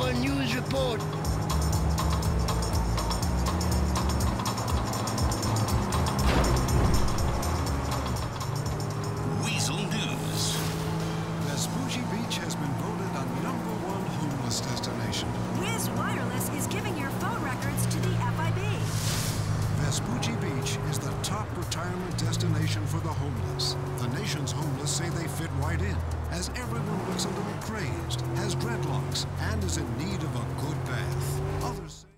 A News Report. Destination for the homeless. The nation's homeless say they fit right in, as everyone looks a little crazed, has dreadlocks, and is in need of a good bath. A